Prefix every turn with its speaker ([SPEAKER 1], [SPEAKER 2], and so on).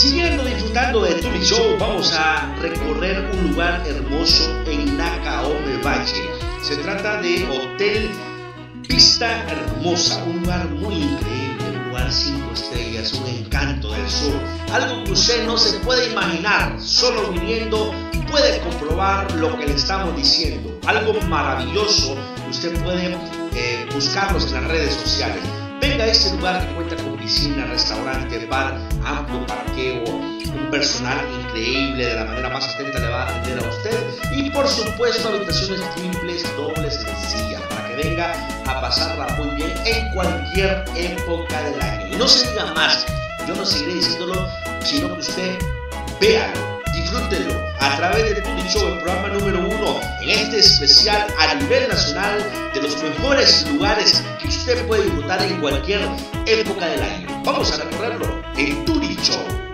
[SPEAKER 1] Siguiendo disfrutando de Tuli Show, vamos a recorrer un lugar hermoso en Nakaome Valle. Se trata de Hotel Vista Hermosa, un lugar muy increíble, un lugar cinco estrellas, un encanto del sur, algo que usted no se puede imaginar, solo viniendo puede comprobar lo que le estamos diciendo, algo maravilloso, usted puede eh, buscarlos en las redes sociales. Venga a este lugar que cuenta con piscina, restaurante, bar, amplio parqueo, un personal increíble, de la manera más atenta le va a atender a usted y por supuesto habitaciones triples, dobles, sencillas, para que venga a pasarla muy bien en cualquier época del año. Y no se diga más, yo no seguiré diciéndolo, sino que usted véalo, disfrútelo a través de Tu Show, el programa número uno en este especial a nivel nacional de los mejores lugares que usted puede disfrutar en cualquier época del año. Vamos a recorrerlo en Turi Show.